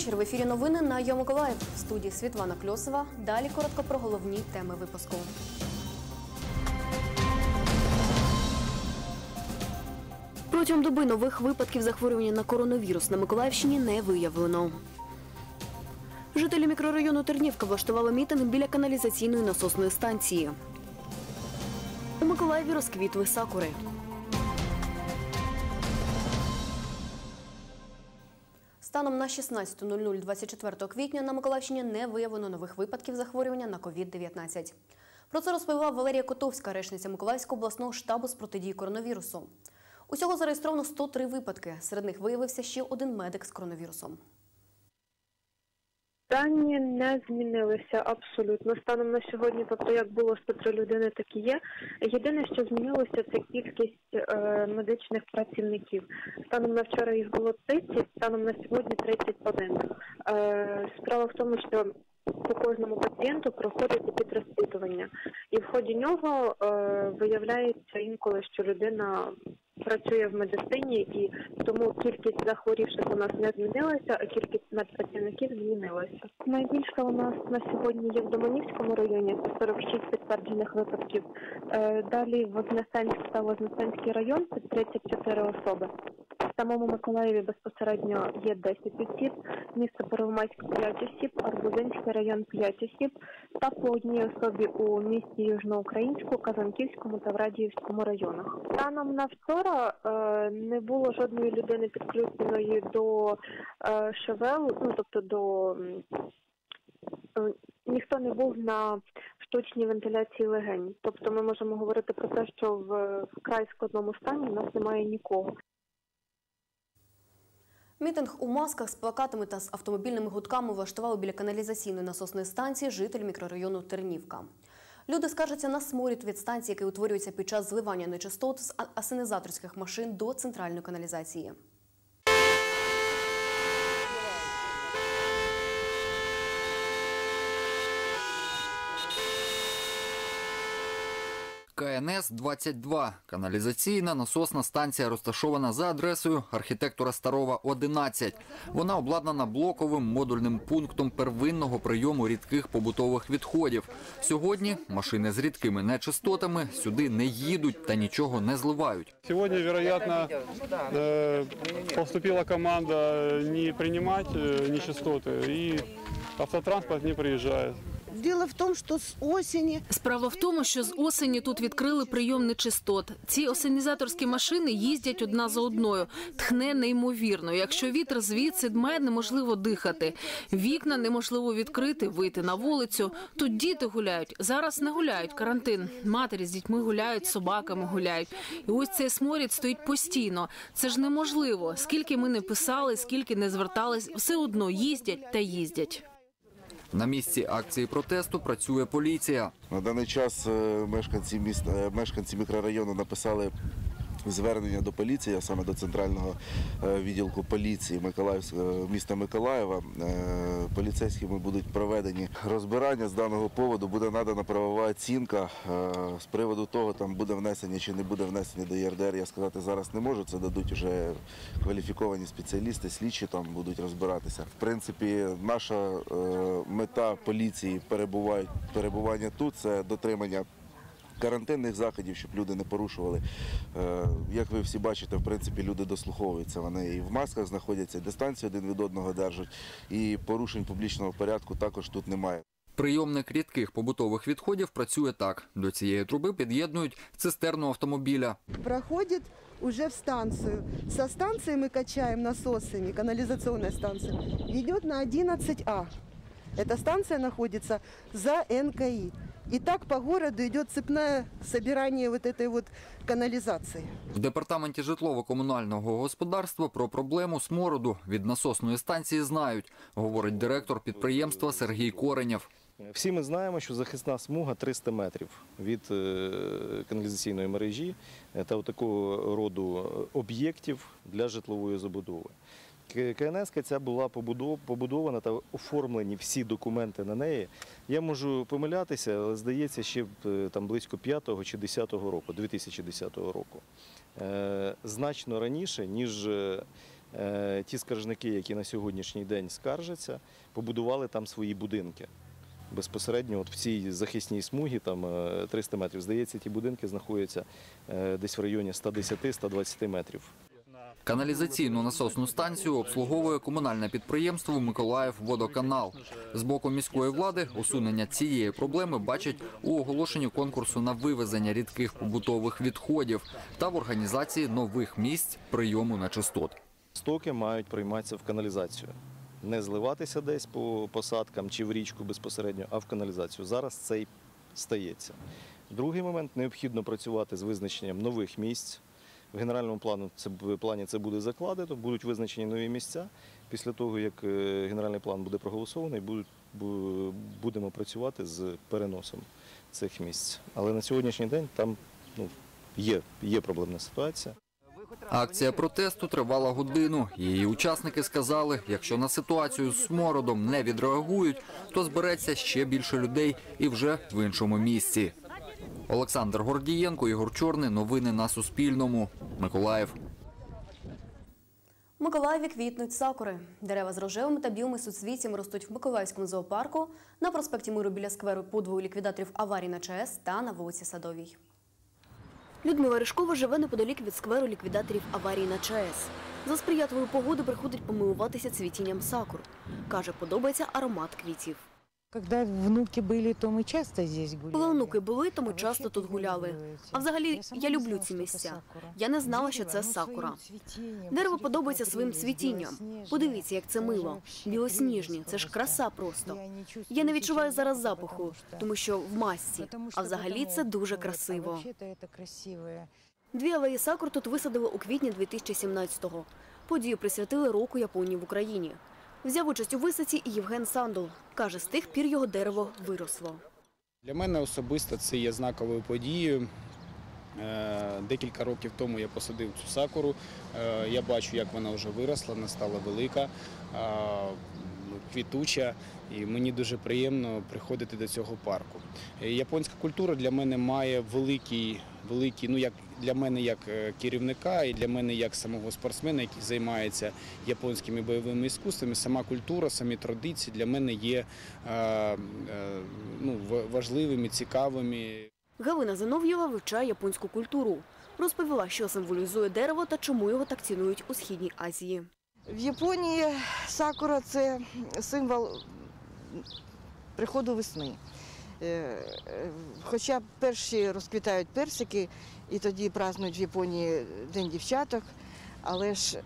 вечір. В ефірі новини на Йо Миколаїв. В студії Світлана Кльосова. Далі коротко про головні теми випуску. Протягом доби нових випадків захворювання на коронавірус на Миколаївщині не виявлено. Жителі мікрорайону Тернівка влаштували мітинг біля каналізаційної насосної станції. У Миколаєві розквітли сакури. Станом на 16.00 24 квітня на Миколаївщині не виявлено нових випадків захворювання на COVID-19. Про це розповіла Валерія Котовська, речниця Миколаївського обласного штабу з протидії коронавірусу. Усього зареєстровано 103 випадки. Серед них виявився ще один медик з коронавірусом. Дані не змінилися абсолютно. Станом на сьогодні, тобто як було 103 людини, так і є. Єдине, що змінилося, це кількість е, медичних працівників. Станом на вчора їх було 30, станом на сьогодні 31. Е, справа в тому, що по кожному пацієнту проходить підрозпитування, і в ході нього е, виявляється інколи, що людина працює в медицині, і тому кількість захворівших у нас не змінилася, а кількість медпрацівників змінилася. Найбільше у нас на сьогодні є в Доманівському районі, це 46 підтверджених випадків. Далі Далі Вознесенськ та Вознесенський район це 34 особи. В самому Миколаєві безпосередньо є 10 осіб, місто Первомайськ 5 осіб, Арбузинський район 5 осіб та по одній особі у місті Южноукраїнську, Казанківському та Врадіївському районах. Станом на вчора е, не було жодної людини підключеної до е, ШВЛ, ну тобто до е, ніхто не був на штучній вентиляції легень. Тобто ми можемо говорити про те, що в вкрай складному стані в нас немає нікого. Мітинг у масках з плакатами та з автомобільними гудками влаштували біля каналізаційної насосної станції житель мікрорайону Тернівка. Люди скаржаться на сморід від станції, який утворюється під час зливання нечистот з асенізаторських машин до центральної каналізації. КНС-22. Каналізаційна насосна станція розташована за адресою архітектора Старова 11. Вона обладнана блоковим модульним пунктом первинного прийому рідких побутових відходів. Сьогодні машини з рідкими нечистотами сюди не їдуть та нічого не зливають. Сегодня, вероятно, э, поступила команда не принимать э, нечистоты, и автотранспорт не приезжает. Дело в том, что с осени Справа в тому, що з осені тут відкрили прийом нечистот. Ці осенізаторські машини їздять одна за одною. Тхне неймовірно. Якщо вітер звідси дме, неможливо дихати. Вікна неможливо відкрити, вийти на вулицю. Тут діти гуляють. Зараз не гуляють. Карантин. Матері з дітьми гуляють, собаками гуляють. І ось цей сморід стоїть постійно. Це ж неможливо. Скільки ми не писали, скільки не звертались, все одно їздять та їздять. На місці акції протесту працює поліція. На даний час е, мешканці міста, е, мешканці мікрорайону написали звернення до поліції, а саме до центрального е, відділку поліції міста Миколаєва. Е, Поліцейськими будуть проведені розбирання з даного поводу. Буде надана правова оцінка е, з приводу того, там буде внесення чи не буде внесення до ЄРДР. Я сказати зараз не можу. Це дадуть вже кваліфіковані спеціалісти, слідчі там будуть розбиратися. В принципі, наша е, мета поліції перебування тут це дотримання карантинних заходів, щоб люди не порушували. Е, Як ви всі бачите, в принципі, люди дослуховуються. Вони і в масках знаходяться, дистанцію один від одного держать, і порушень публічного порядку також тут немає. Прийомник рідких побутових відходів працює так. До цієї труби під'єднують цистерну автомобіля. проходит уже в станцию. Со станции мы качаем насосами, канализационная станция, ведет на 11А. Эта станция находится за НКИ. И так по городу идет цепное собирание вот этой вот канализации. В департаменті житлово-комунального господарства про проблему смороду від насосної станції знають, говорить директор підприємства Сергій Коренєв. Всі ми знаємо, що захисна смуга 300 метрів від е, каналізаційної мережі е, та такого роду об'єктів для житлової забудови. КНС ця була побудов- побудована та оформлені всі документи на неї. Я можу помилятися, але здається, ще е, там близько 5 чи 10 року, 2010 року. Е, Значно раніше, ніж е, Ті скаржники, які на сьогоднішній день скаржаться, побудували там свої будинки. Безпосередньо от в цій захисній смугі, там е, 300 метрів, здається, ті будинки знаходяться десь в районі 110-120 метрів. Каналізаційну насосну станцію обслуговує комунальне підприємство «Миколаївводоканал». З боку міської влади усунення цієї проблеми бачать у оголошенні конкурсу на вивезення рідких побутових відходів та в організації нових місць прийому нечистот. Стоки мають прийматися в каналізацію. Не зливатися десь по посадкам чи в річку безпосередньо, а в каналізацію. Зараз це й стається. Другий момент необхідно працювати з визначенням нових місць. В генеральному плану це плані це буде закладено, будуть визначені нові місця. Після того, як е, генеральний план буде проголосований, будемо працювати з переносом цих місць. Але на сьогоднішній день там ну, є, є проблемна ситуація. Акція протесту тривала годину. Її учасники сказали, якщо на ситуацію з смородом не відреагують, то збереться ще більше людей і вже в іншому місці. Олександр Гордієнко, Ігор Чорний. Новини на Суспільному. Миколаїв. В Миколаєві квітнуть сакури. Дерева з рожевими та білими суцвіттями ростуть в Миколаївському зоопарку, на проспекті Миру біля скверу подвою ліквідаторів аварій на ЧАЕС та на вулиці Садовій. Людмила Ришкова живе неподалік від скверу ліквідаторів аварії на ЧАЕС. За сприятливої погоди приходить помилуватися цвітінням сакур. Каже, подобається аромат квітів. Когда внуки были, то мы часто здесь гуляли. Коли онуки були, то ми А часто вообще тут гуляли. подобається. А взагалі, сама я не люблю знала, ці що це місця. сакура. Я не знала, що Дерево, це ну, сакура. своїм цвітінням, Дерево посмотрите, подобається яка своїм прелість, цвітінням. білосніжна. Подивіться, як це Це мило. вообще Білосніжні, це ж прелість краса просто. просто. Я не чувствую Я не відчуваю сейчас зараз запаха, запаху, потому что- тому що в масці. потому что А взагалі потому- це дуже вот, а красиво. вообще-то это красивое. Дві алеї сакур тут висадили у квітні 2017-го. Подію присвятили року Японії в Україні. Взяв участь у висадці і Євген Сандул. Каже, з тих пір його дерево виросло. Для мене особисто це є знаковою подією. Е, Декілька років тому я посадив цю сакуру. Е, Я бачу, як вона вже виросла, вона стала велика, квітуча, і мені дуже приємно приходити до цього парку. Е, Японська культура для мене має великий, великий, ну як для мене як е, керівника і для мене як самого спортсмена, який займається японськими бойовими іскусствами, сама культура, самі традиції для мене є е, е, ну, важливими, цікавими. Галина Зинов'єва вивчає японську культуру. Розповіла, що символізує дерево та чому його так цінують у Східній Азії. В Японії сакура це символ приходу весни. Е, е, Хоча перші розквітають персики, і тоді празднують в Японії День дівчаток. Але ж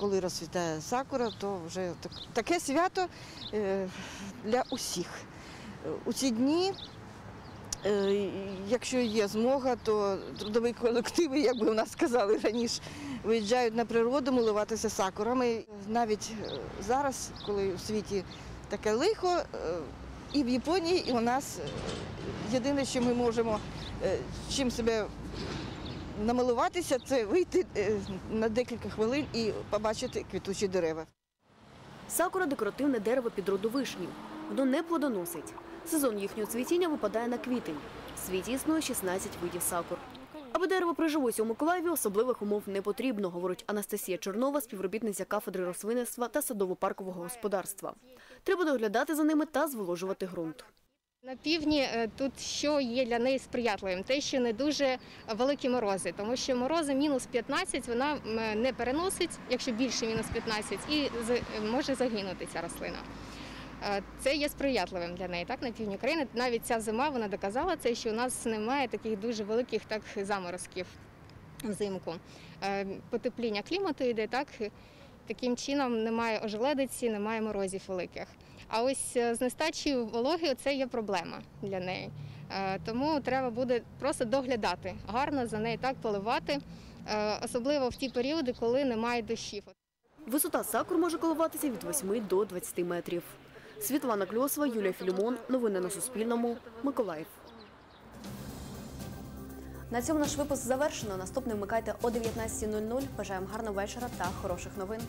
коли розцвітає сакура, то вже так- таке свято е, для усіх. У ці дні, якщо є змога, то трудові колективи, як би у нас сказали раніше, виїжджають на природу милуватися сакурами. Навіть зараз, коли у світі таке лихо, і в Японії, і у нас е, єдине, що ми можемо е, чим себе намилуватися, це вийти е, на декілька хвилин і побачити квітучі дерева. Сакура декоративне дерево під роду вишні. Воно не плодоносить. Сезон їхнього цвітіння випадає на квітень. В світі існує 16 видів сакур. Аби дерево прижилося у Миколаєві, особливих умов не потрібно, говорить Анастасія Чорнова, співробітниця кафедри рослинництва та садово-паркового господарства. Треба доглядати за ними та зволожувати ґрунт. На півдні е, тут що є для неї сприятливим? Те, що не дуже великі морози, тому що морози мінус 15 вона не переносить, якщо більше мінус 15, і може загинути ця рослина. Е, Це є сприятливим для неї, так, на півдні України. Навіть ця зима вона доказала це, що у нас немає таких дуже великих так, заморозків взимку. Е, Потепління клімату йде так. Таким чином немає ожеледиці, немає морозів великих. А ось е, з нестачею вологи це є проблема для неї. Тому треба буде просто доглядати, гарно за нею так поливати, особливо в ті періоди, коли немає дощів. Висота сакур може коливатися від 8 до 20 метрів. Світлана Кльосова, Юлія Філімон. Новини на Суспільному. Миколаїв. На цьому наш випуск завершено. Наступний вмикайте о 19.00. Бажаємо гарного вечора та хороших новин.